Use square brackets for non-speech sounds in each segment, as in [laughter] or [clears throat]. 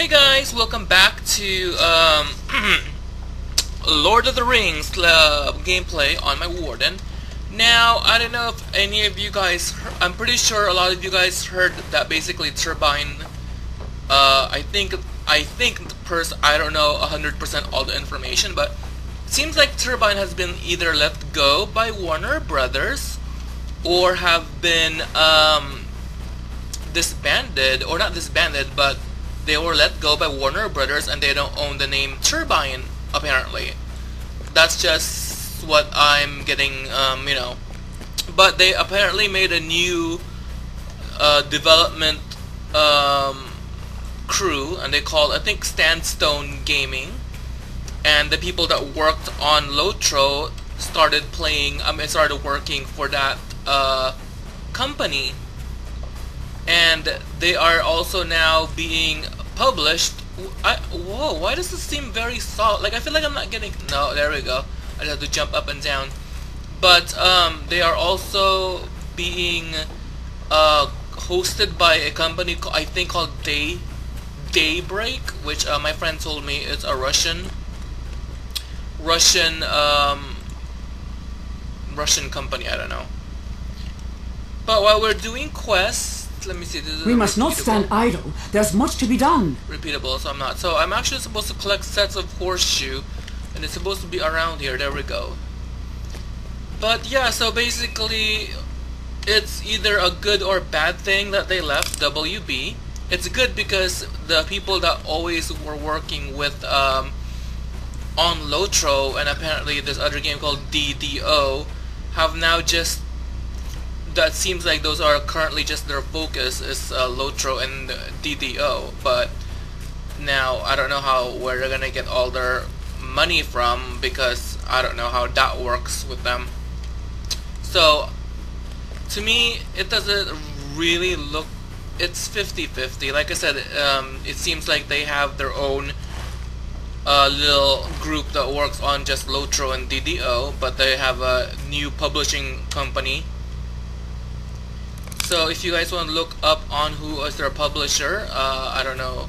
Hey guys, welcome back to um, [clears throat] Lord of the Rings uh, gameplay on my Warden. Now, I don't know if any of you guys, I'm pretty sure a lot of you guys heard that basically Turbine, uh, I think, I think, pers I don't know 100% all the information, but it seems like Turbine has been either let go by Warner Brothers or have been um, disbanded, or not disbanded, but they were let go by Warner Brothers and they don't own the name Turbine, apparently. That's just what I'm getting, um, you know. But they apparently made a new uh, development um, crew, and they called, I think, Sandstone Gaming. And the people that worked on Lotro started playing, I mean, started working for that uh, company and they are also now being published. I, whoa, why does this seem very solid? Like, I feel like I'm not getting... No, there we go. I have to jump up and down. But um, they are also being uh, hosted by a company, I think, called Day Daybreak, which uh, my friend told me is a Russian Russian um, Russian company, I don't know. But while we're doing quests, let me see. we must not stand idle. There's much to be done. Repeatable, so I'm not. So I'm actually supposed to collect sets of horseshoe, and it's supposed to be around here. There we go. But yeah, so basically, it's either a good or bad thing that they left WB. It's good because the people that always were working with um, on Lotro and apparently this other game called DDO have now just that seems like those are currently just their focus is uh, Lotro and DDO, but now I don't know how where they're gonna get all their money from because I don't know how that works with them. So to me, it doesn't really look. It's 50-50. Like I said, um, it seems like they have their own uh, little group that works on just Lotro and DDO, but they have a new publishing company so if you guys want to look up on who is their publisher, uh, I don't know.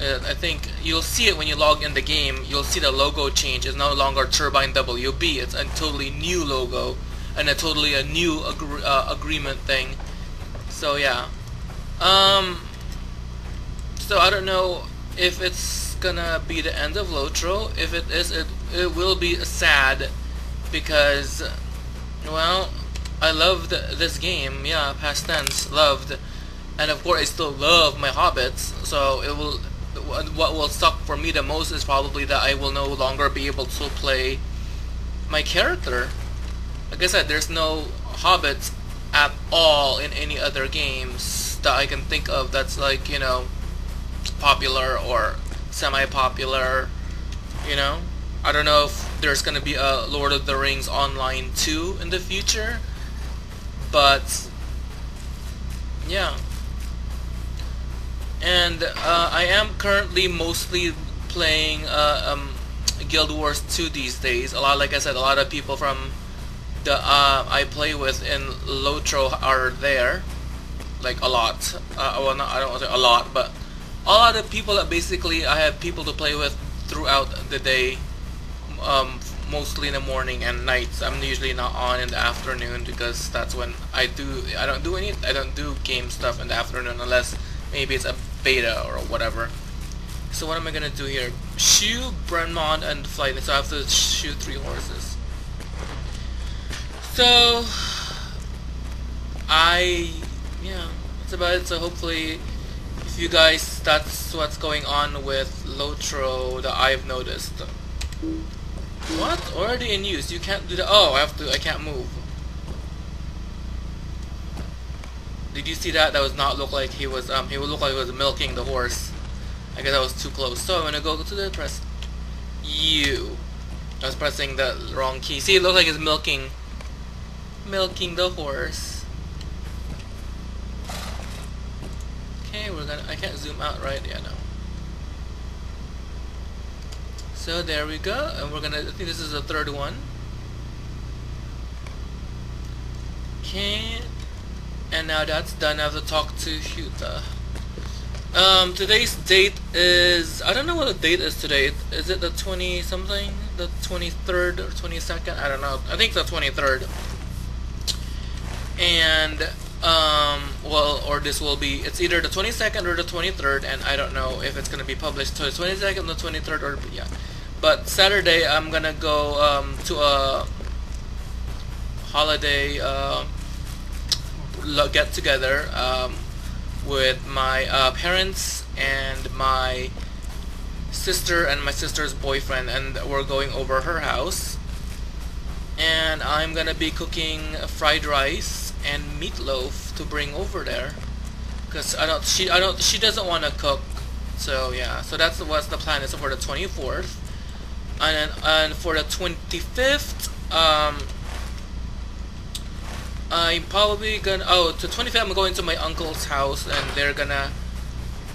Uh, I think you'll see it when you log in the game. You'll see the logo change. It's no longer Turbine WB. It's a totally new logo and a totally a new agree uh, agreement thing. So yeah. Um. So I don't know if it's gonna be the end of Lotro. If it is, it it will be sad because, well, I loved this game, yeah, past tense, loved. And of course I still love my Hobbits, so it will what will suck for me the most is probably that I will no longer be able to play my character. Like I said, there's no Hobbits at all in any other games that I can think of that's like, you know, popular or semi-popular, you know? I don't know if there's gonna be a Lord of the Rings Online 2 in the future, but yeah. And uh, I am currently mostly playing uh, um, Guild Wars 2 these days. A lot like I said a lot of people from the uh, I play with in Lotro are there. Like a lot. Uh, well not I don't want to say a lot but a lot of people that basically I have people to play with throughout the day um, mostly in the morning and nights. I'm usually not on in the afternoon because that's when I do. I don't do any. I don't do game stuff in the afternoon unless maybe it's a beta or whatever. So what am I gonna do here? Shoe, Bremond, and Flight. So I have to shoot three horses. So I yeah, that's about it. So hopefully, if you guys, that's what's going on with Lotro that I've noticed. What? Already in use. You can't do that. Oh, I have to. I can't move. Did you see that? That was not look like he was. Um, he would look like he was milking the horse. I guess I was too close. So I'm gonna go to the press U. I was pressing the wrong key. See, it looks like it's milking, milking the horse. Okay, we're gonna. I can't zoom out, right? Yeah, no. So there we go, and we're gonna, I think this is the third one. Okay, and now that's done, I have to talk to Huta. Um, today's date is I don't know what the date is today. Is it the twenty something? The twenty third or twenty second? I don't know. I think the twenty third. And um, well, or this will be. It's either the twenty second or the twenty third, and I don't know if it's gonna be published to the twenty second, the twenty third, or yeah. But Saturday I'm gonna go um, to a holiday uh, get together. Um, with my uh, parents and my sister and my sister's boyfriend and we're going over her house. And I'm gonna be cooking fried rice and meatloaf to bring over there. Because I don't she I don't she doesn't want to cook. So yeah. So that's what's the plan. Is for the 24th and and for the 25th um I'm probably gonna. Oh, to 25th, I'm going to my uncle's house, and they're gonna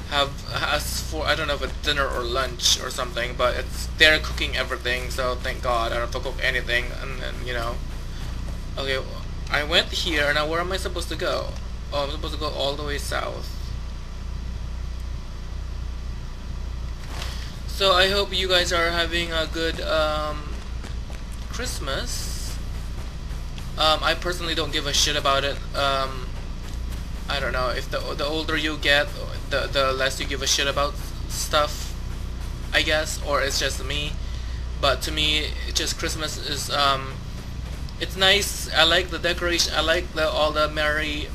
have us for I don't know if it's dinner or lunch or something, but it's they're cooking everything. So thank God I don't have to cook anything. And then you know, okay, I went here. Now where am I supposed to go? Oh, I'm supposed to go all the way south. So I hope you guys are having a good um, Christmas. Um, I personally don't give a shit about it. Um, I don't know if the the older you get, the the less you give a shit about stuff. I guess, or it's just me. But to me, just Christmas is um, it's nice. I like the decoration. I like the all the merry,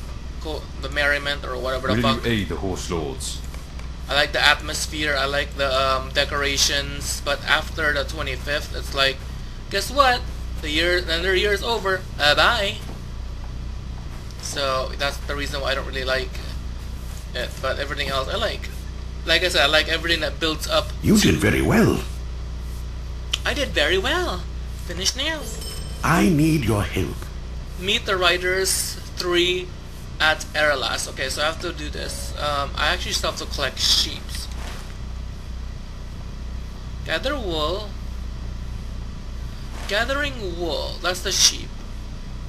the merriment or whatever the Will fuck. you aid the horse lords? I like the atmosphere. I like the um, decorations. But after the 25th, it's like, guess what? the year another year is over. Uh, bye. So that's the reason why I don't really like it. But everything else I like. Like I said, I like everything that builds up. You did very well. I did very well. Finish now. I need your help. Meet the Riders 3 at Eralas. Okay, so I have to do this. Um, I actually still have to collect sheeps. Gather wool. Gathering wool. That's the sheep.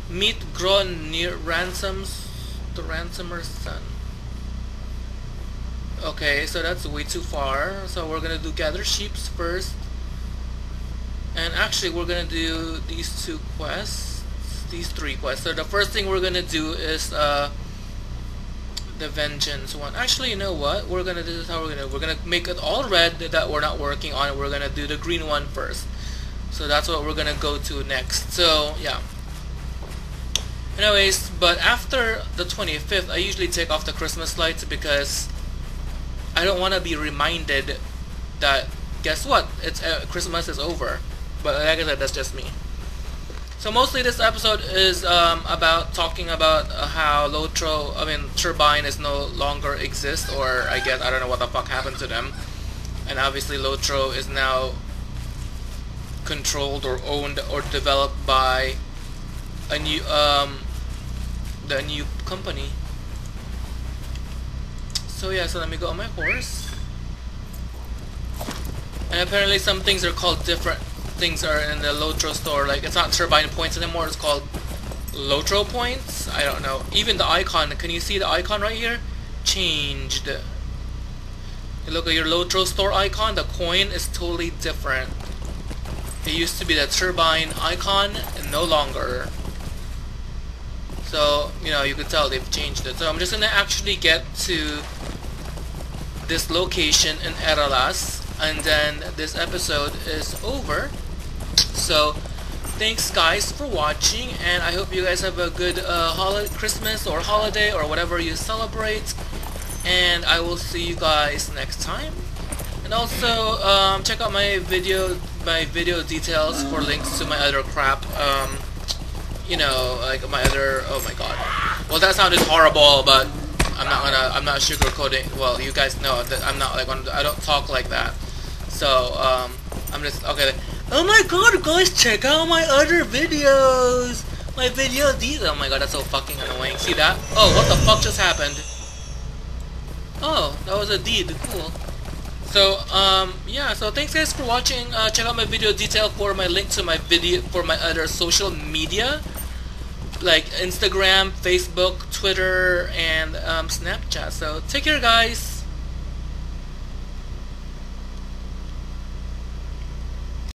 Meet grown near ransoms. The ransomer's son. Okay, so that's way too far. So we're gonna do gather sheeps first. And actually, we're gonna do these two quests, these three quests. So the first thing we're gonna do is uh, the vengeance one. Actually, you know what? We're gonna do this how we're gonna we're gonna make it all red that we're not working on. We're gonna do the green one first. So that's what we're gonna go to next. So yeah. Anyways, but after the 25th, I usually take off the Christmas lights because I don't want to be reminded that guess what? It's uh, Christmas is over. But like I said, that's just me. So mostly this episode is um, about talking about uh, how Lotro, I mean Turbine, is no longer exist, or I guess I don't know what the fuck happened to them. And obviously Lotro is now controlled or owned or developed by a new um the new company. So yeah, so let me go on my horse. And apparently some things are called different things are in the Lotro store. Like it's not turbine points anymore, it's called Lotro points. I don't know. Even the icon, can you see the icon right here? Changed. You look at your Lotro store icon, the coin is totally different. It used to be the turbine icon and no longer. So, you know, you could tell they've changed it. So I'm just gonna actually get to this location in Eralas and then this episode is over. So, thanks guys for watching and I hope you guys have a good uh, Christmas or holiday or whatever you celebrate and I will see you guys next time. And also, um, check out my video, my video details for links to my other crap. Um, you know, like my other. Oh my god. Well, that sounded horrible, but I'm not gonna. I'm not sugarcoating. Well, you guys know that I'm not like. I don't talk like that. So, um, I'm just okay. Oh my god, guys, check out my other videos. My video these. Oh my god, that's so fucking annoying. See that? Oh, what the fuck just happened? Oh, that was a deed. Cool. So, um, yeah, so thanks guys for watching. Uh, check out my video detail for my link to my video, for my other social media. Like Instagram, Facebook, Twitter, and um, Snapchat. So, take care guys.